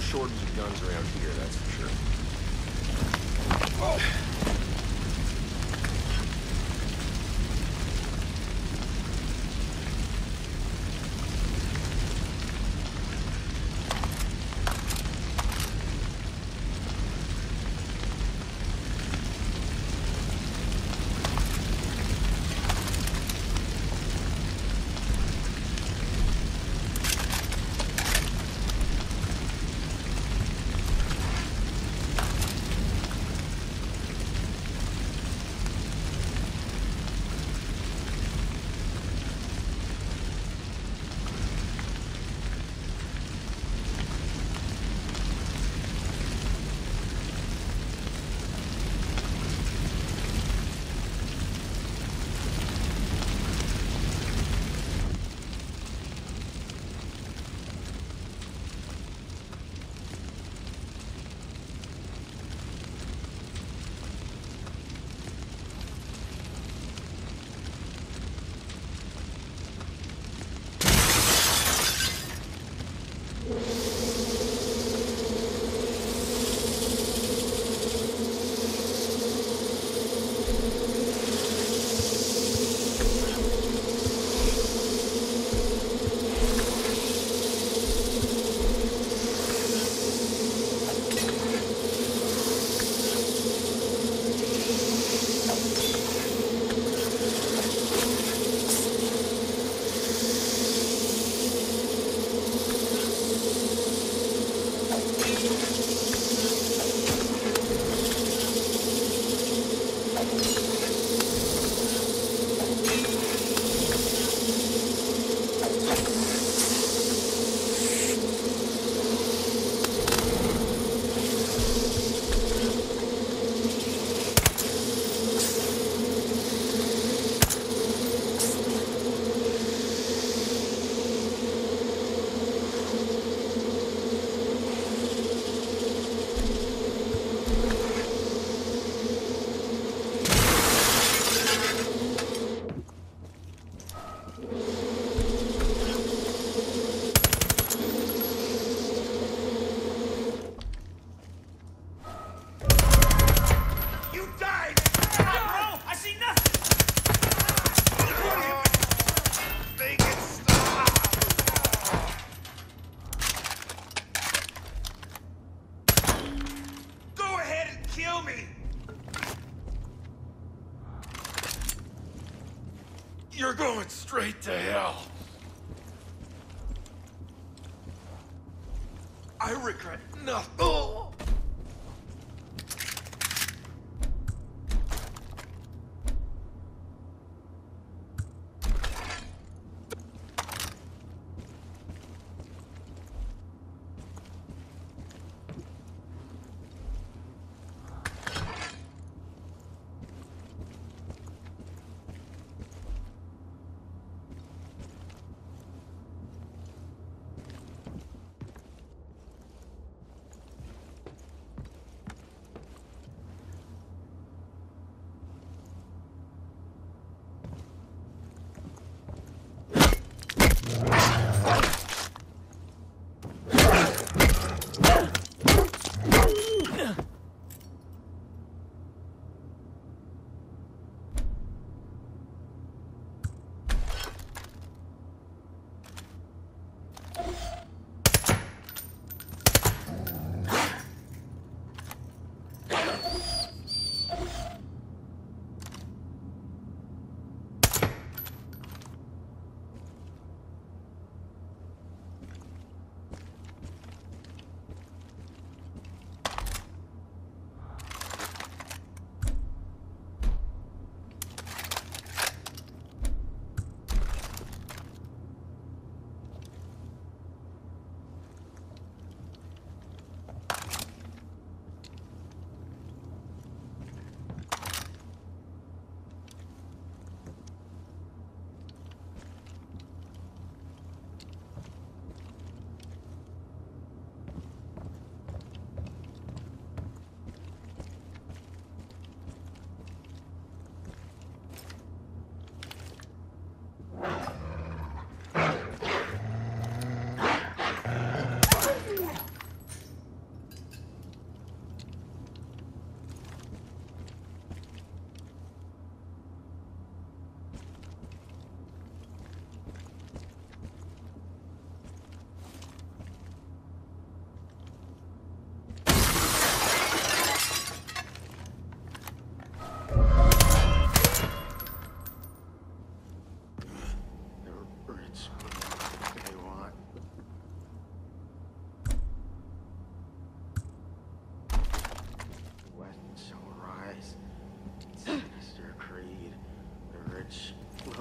shortage of guns around here, that's for sure. Oh. You died! Bro, I see nothing! Make it stop! Go ahead and kill me! You're going straight to hell. I regret nothing.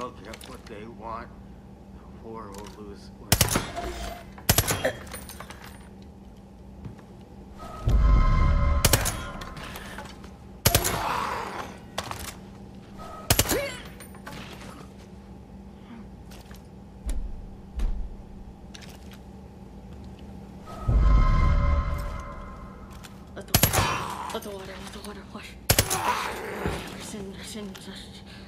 Oh. you want, the war will lose. Will. Let the water, let the water, let the water wash. Sin, sin, sin.